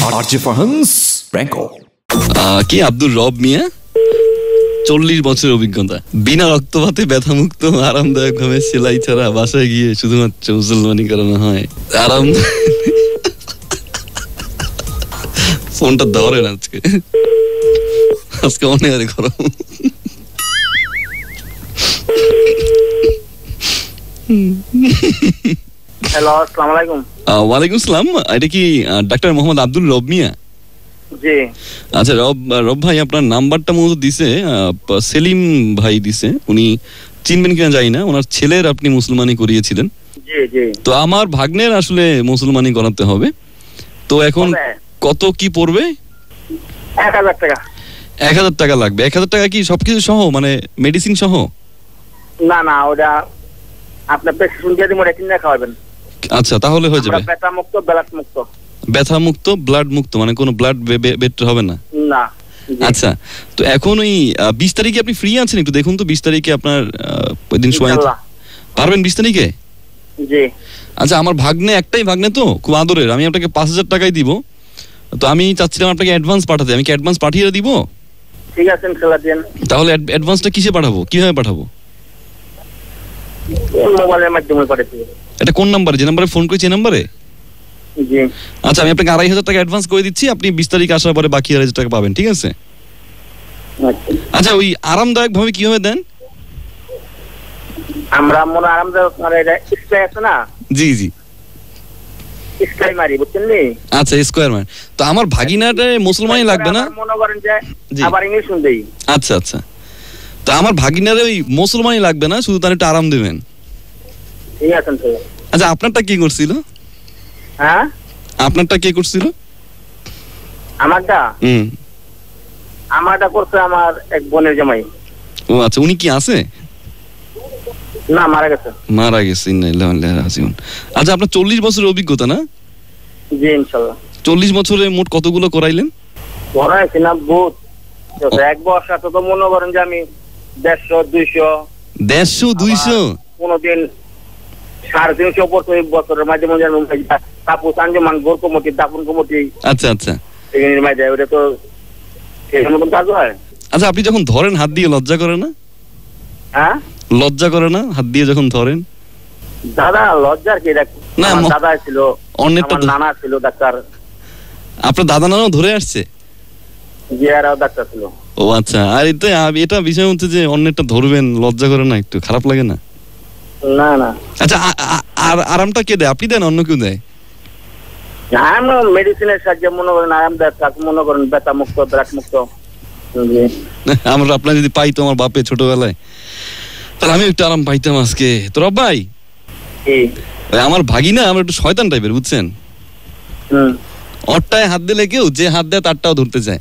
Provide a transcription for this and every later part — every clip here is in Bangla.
Farhan's Prank কি আব্দুর রব মিয়া? চল্লিশ বছরের অভিজ্ঞতা। বিনা রক্তপাতে ব্যথামুক্ত, আরামদায়ক ভাবে সেলাই ছাড়া বাসায় গিয়ে শুধুমাত্র মুসলমানি করানো হয়। আরাম ফোনটা ধরেন আজকে। আজকে অনেক আরে গরম। হ্যালো আসসালামু আলাইকুম। ওয়ালাইকুম আসসালাম। এটা কি ডাক্তার মোহাম্মদ আব্দুল রব মিয়া? জি। আচ্ছা রব রব ভাই আপনার নাম্বারটা মূলত দিছে সেলিম ভাই দিছে। উনি চিনবেন কিনা জানি না। ওনার ছেলের আপনি মুসলমানি করিয়েছিলেন। তো আমার ভাগ্নের আসলে মুসলমানি করাতে হবে। তো এখন কত কি পড়বে? এক হাজার টাকা। এক হাজার টাকা লাগবে। এক হাজার টাকা কি সবকিছু সহ? মানে মেডিসিন সহ? না না ওটা আপনার প্রেসক্রিপশন দিয়ে দিব কিনে খাওয়াবেন। আচ্ছা তাহলে হয়ে যাবে। ব্যথা মুক্ত বেলাট মুক্ত ব্যথা মুক্ত ব্লাড মুক্ত মানে কোনো ব্লাড বেড হবে না? না আচ্ছা তো এখন ওই বিশ তারিখে আপনি ফ্রি আছেন একটু দেখুন তো বিশ তারিখে আপনার ওই দিন সময় পারবেন বিশ তারিখে? জি। আচ্ছা আমার ভাগ্নে একটাই ভাগ্নে তো খুব আদরের। আমি আপনাকে পাঁচ হাজার টাকাই দিব। তো আমি চাচ্ছিলাম আপনাকে অ্যাডভান্স পাঠাতে। আমি কি অ্যাডভান্স পাঠিয়ে দিব? ঠিক আছে ইনশাল্লাহ দিন। তাহলে অ্যাডভান্সটা কিসে পাঠাবো? কীভাবে পাঠাবো? মোবাইলের মাধ্যমে করেছি এটা কোন নাম্বারে? যে নাম্বারে ফোন করেছি এই নাম্বারে? আচ্ছা আমি আপনাকে আড়াই হাজার টাকা অ্যাডভান্স করে দিচ্ছি আপনি বিশ তারিখ আসার পরে বাকি আড়াই হাজার টাকা পাবেন ঠিক আছে? আচ্ছা। আচ্ছা ওই আরামদায়ক ভাবে কীভাবে দেন? আমরা মনে আরামদায়ক মানে এটা স্প্রে আছে না? জি জি। স্প্রে মারি বুঝছেন নি? আচ্ছা স্কোয়ার ম্যান তো আমার ভাগিনাটা মুসলমানই লাগবে না? মনে করেন যে আবার ইংলিশ শুনতেই আচ্ছা আচ্ছা। তো আমার ভাগিনারে ওই মুসলমানই লাগবে না? শুধু তার একটু আরাম দেবেন। আচ্ছা আপনারটা কি করছিল? হ্যাঁ? আপনারটা কে করছিল? আমারটা? হুম। আমারটা করছে আমার এক বোনের জামাই। ও আচ্ছা উনি কি আছে? না মারা গেছে। মারা গেছে আচ্ছা আপনার চল্লিশ বছরের অভিজ্ঞতা না? জি ইনশাল্লাহ। চল্লিশ বছরে মোট কতগুলো করাইলেন? হয়েছি না বহুত। এক বর্ষা তো মনে করেন যে আমি দেড়শো দুইশো। দেড়শো দুইশো? কোনোদিন সাড়ে তিনশো বছর বছরের মাঝে মাঝে আমি তাপু গোর কমিটি দাপন কমিটি। আচ্ছা আচ্ছা। এগুলির মাঝে ওটা তো এর মতন কাজ হয়। আচ্ছা আপনি যখন ধরেন হাত দিয়ে লজ্জা করে না? হ্যাঁ? লজ্জা করে না হাত দিয়ে যখন ধরেন? দাদা লজ্জার কি? না, দাদা ছিল অন্যেরটা নানা ছিল ডাক্তার। আপনার দাদা নানাও ধরে আসছে? জিয়ারাও ডাক্তার ছিল। ও আচ্ছা আর এটা এটা বিষয় হচ্ছে যে অন্যেরটা ধরবেন লজ্জা করে না একটু খারাপ লাগে না? না না। আচ্ছা আর আরামটা কে দেয়? আপনি দেন অন্য কেউ দেয়। আমরা মেডিসিনের সাহায্যে মনে করেন আরামদায়ক কাজ মনে করেন ব্যথা মুক্ত ব্রাক মুক্ত। আমরা আপনার যদি পাইতো আমার বাপে ছোটবেলায়। তাহলে আমি একটু আরাম পাইতাম আজকে। তো রব ভাই আমার ভাগিনা আমার একটু শয়তান টাইপের বুঝছেন? হুম। অট্টায় হাত দিলে কেউ যে হাত দেয় তারটাও ধরতে চায়।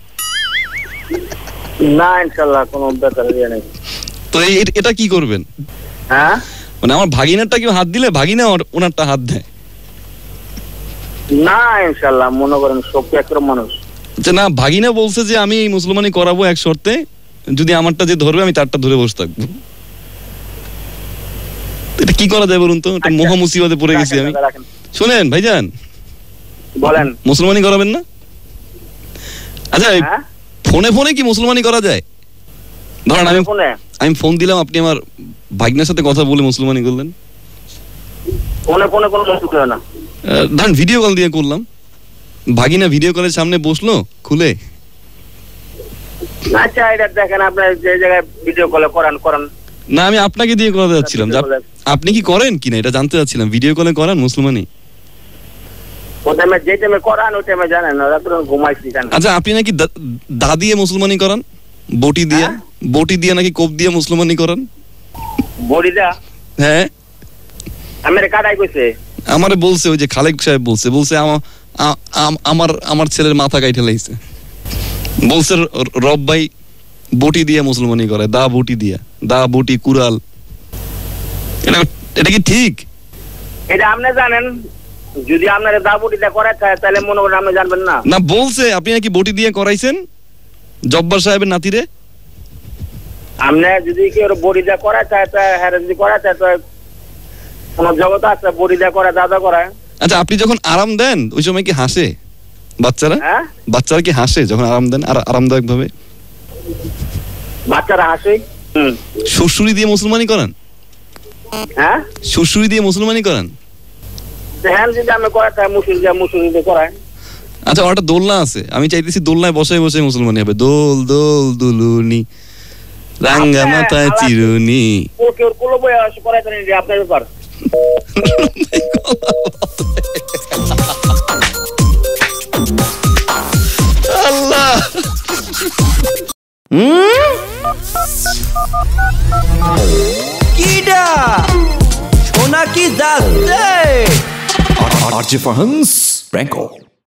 না ইনশাল্লাহ কোনো ব্যাপার ইয়ে নেই। তো এটা কি করবেন? হ্যাঁ? মানে আমার ভাগিনারটা কেউ হাত দিলে ভাগিনা ওনারটা হাত দেয়। না মনে করেন শক্তি একরকম মানুষ। আচ্ছা না ভাগিনা বলছে যে আমি এই মুসলমানি করাবো এক শর্তে যদি আমারটা যে ধরবে আমি তারটা ধরে বসে থাকব। এটা কি করা যায় বলুন তো? একটা আচ্ছা। মহা মুসিবতে পড়ে গেছি আমি। শুনেন ভাইজান। বলেন। মুসলমানি করাবেন না? আচ্ছা হ্যাঁ? ফোনে ফোনে কি মুসলমানি করা যায়? ধরেন আমি ফোনে। আমি ফোন দিলাম আপনি আমার ভাগ্নের সাথে কথা বলে মুসলমানি করলেন? ফোনে ফোনে কোনো মুশকিল না। আহ, ভিডিও কল দিয়ে করলাম। ভাগিনা ভিডিও কলের সামনে বসল খুলে? আচ্ছা এটা দেখেন আপনার যে জায়গায় ভিডিও কলে করান করান। না আমি আপনাকে দিয়ে করাতে যাচ্ছিলাম। আপনি কি করেন কিনা এটা জানতে চাচ্ছিলাম ভিডিও কলে করান মুসলমানি যে টাইমে করান ওই টাইমে জানেন ঘুমাইছি আচ্ছা আপনি নাকি দা- দা দিয়ে মুসলমানি করান? বটি দিয়ে? হ্যাঁ? বটি দিয়ে নাকি কোপ দিয়ে মুসলমানি করান? বড়ি দা হ্যাঁ? আমি কাটাই কইছে আমারে বলছে ওই যে খালেক সাহেব বলছে বলছে আমা- আ- আম- আমার আমার ছেলের মাথা কাইঠে লাইছে। বলছে রব ভাই বটি দিয়ে মুসলমানি করে দা বটি দিয়া দা বটি কুরাল এটা এটা কি ঠিক? এটা আপনি জানেন যদি আপনার দাবুটিটা করে তাহলে মনে করেন আপনি জানবেন না। না বলছে আপনি নাকি বটি দিয়ে করাইছেন? জব্বার সাহেবের নাতিরে। আপনি যদি কেউ বড়ি দেওয়া করা চায় তা হ্যাঁ যদি করা চায় তো কোন জগৎ আছে দেওয়া করে দাদা করে আচ্ছা আপনি যখন আরাম দেন ওই সময় কি হাসে বাচ্চারা? হ্যাঁ? বাচ্চারা কি হাসে যখন আরাম দেন আর আরামদায়ক ভাবে বাচ্চারা হাসে হুম। শ্বশুরি দিয়ে মুসলমানি করেন? হ্যাঁ? শ্বশুরি দিয়ে মুসলমানি করেন? হ্যাঁ যদি আমি করাতে মুসুরি যা মুসুরি দিয়ে করায়। আচ্ছা ওটা দোলনা আছে। আমি চাইতেছি দোলনায় বসে বসে মুসলমানি হবে। দোল দোল দুলুনি। রাঙ্গা আচ্ছা, মাথায় চিরুনি। ওকে ওর কোলো করাইতে নেই আপনার ব্যাপার। আল্লাহ। কিডা? সোনা কি RJ Farhan's Prank Call.